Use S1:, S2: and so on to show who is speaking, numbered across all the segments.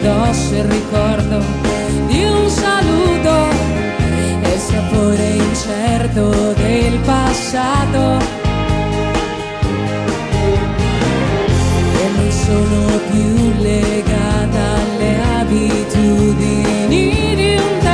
S1: addosso il ricordo di un saluto e il sapore incerto del passato. E non sono più legata alle abitudini di un tempo.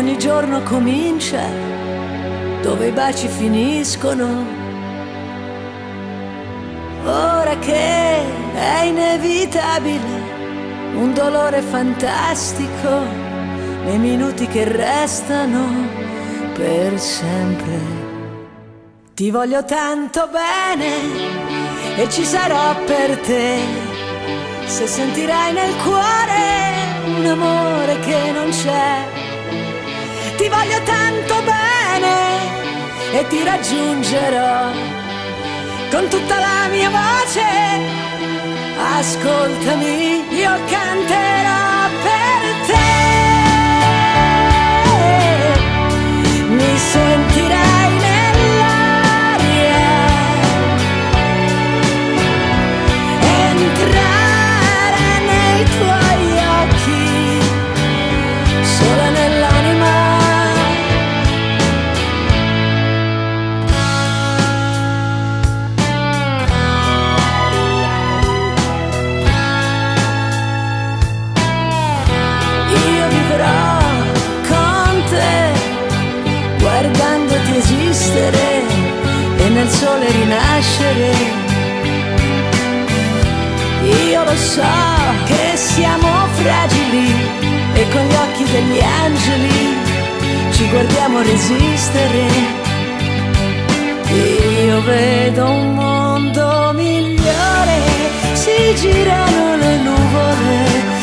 S2: Ogni giorno comincia dove i baci finiscono. Ora che è inevitabile un dolore fantastico nei minuti che restano per sempre. Ti voglio tanto bene e ci sarò per te se sentirai nel cuore un amore che non c'è. Ti voglio tanto bene e ti raggiungerò con tutta la mia voce. Ascoltami, io canterò sole rinascere. Io lo so che siamo fragili e con gli occhi degli angeli ci guardiamo resistere. Io vedo un mondo migliore, si girano le nuvole,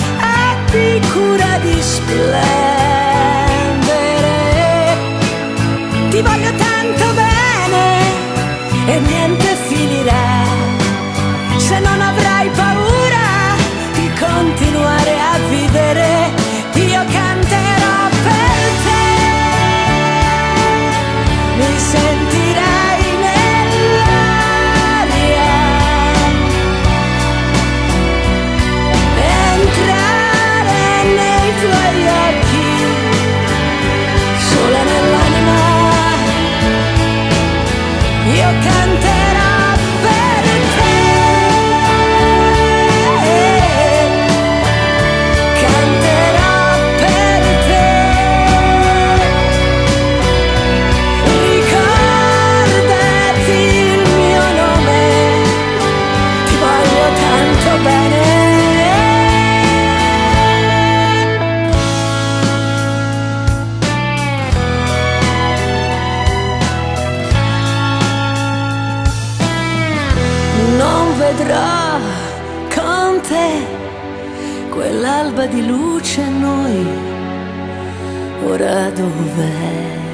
S2: vedrò con te quell'alba di luce a noi. Ora dov'è?